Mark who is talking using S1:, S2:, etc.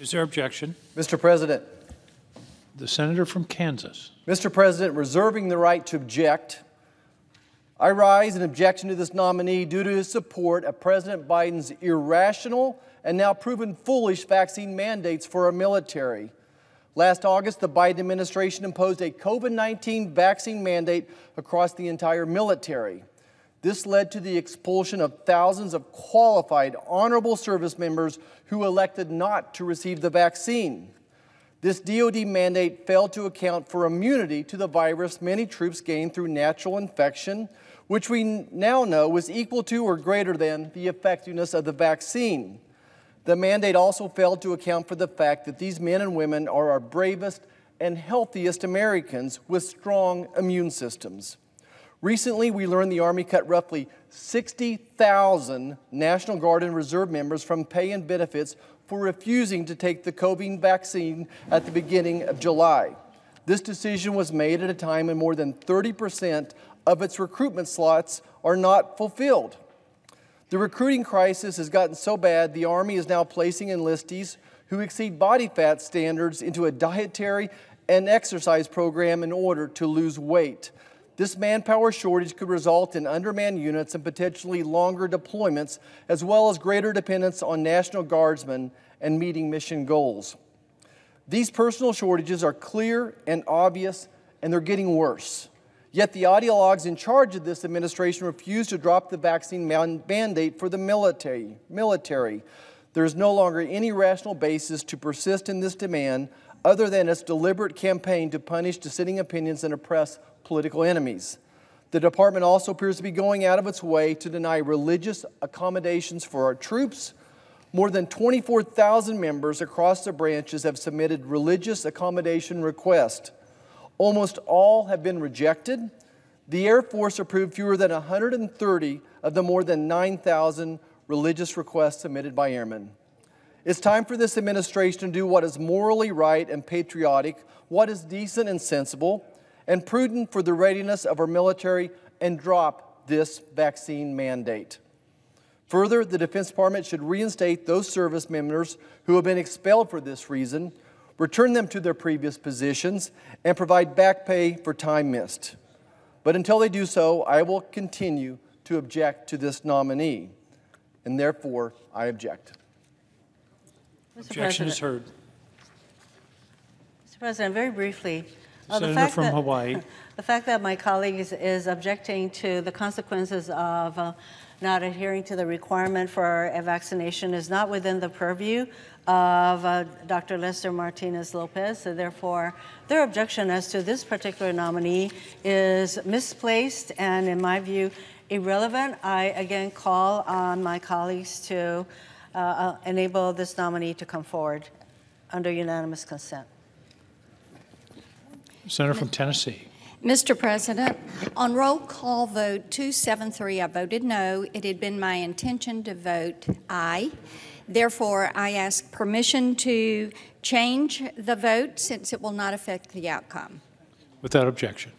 S1: Is there objection?
S2: Mr. President,
S1: The senator from Kansas.
S2: Mr. President, reserving the right to object, I rise in objection to this nominee due to his support of President Biden's irrational and now proven foolish vaccine mandates for our military. Last August, the Biden administration imposed a COVID 19 vaccine mandate across the entire military. This led to the expulsion of thousands of qualified, honorable service members who elected not to receive the vaccine. This DoD mandate failed to account for immunity to the virus many troops gained through natural infection, which we now know was equal to or greater than the effectiveness of the vaccine. The mandate also failed to account for the fact that these men and women are our bravest and healthiest Americans with strong immune systems. Recently, we learned the Army cut roughly 60,000 National Guard and Reserve members from pay and benefits for refusing to take the COVID vaccine at the beginning of July. This decision was made at a time when more than 30% of its recruitment slots are not fulfilled. The recruiting crisis has gotten so bad, the Army is now placing enlistees who exceed body fat standards into a dietary and exercise program in order to lose weight. This manpower shortage could result in undermanned units and potentially longer deployments, as well as greater dependence on National Guardsmen and meeting mission goals. These personal shortages are clear and obvious, and they're getting worse. Yet the ideologues in charge of this administration refuse to drop the vaccine mandate for the military. military. There is no longer any rational basis to persist in this demand other than its deliberate campaign to punish dissenting opinions and oppress political enemies. The department also appears to be going out of its way to deny religious accommodations for our troops. More than 24,000 members across the branches have submitted religious accommodation requests. Almost all have been rejected. The Air Force approved fewer than 130 of the more than 9,000 religious requests submitted by airmen. It's time for this administration to do what is morally right and patriotic, what is decent and sensible, and prudent for the readiness of our military, and drop this vaccine mandate. Further, the Defense Department should reinstate those service members who have been expelled for this reason, return them to their previous positions, and provide back pay for time missed. But until they do so, I will continue to object to this nominee, and therefore I object.
S3: Mr.
S1: Objection is
S3: President,
S1: heard.
S3: Mr. President, very briefly. uh, the
S1: Senator
S3: fact
S1: from
S3: that-
S1: Hawaii.
S3: The fact that my colleague is, is objecting to the consequences of uh, not adhering to the requirement for a vaccination is not within the purview of uh, Dr. Lester Martinez Lopez. So therefore, their objection as to this particular nominee is misplaced and, in my view, irrelevant. I again call on my colleagues to uh, enable this nominee to come forward under unanimous consent.
S1: Senator from Tennessee.
S4: Mr. President, on roll call vote 273, I voted no. It had been my intention to vote aye. Therefore, I ask permission to change the vote since it will not affect the outcome.
S1: Without objection.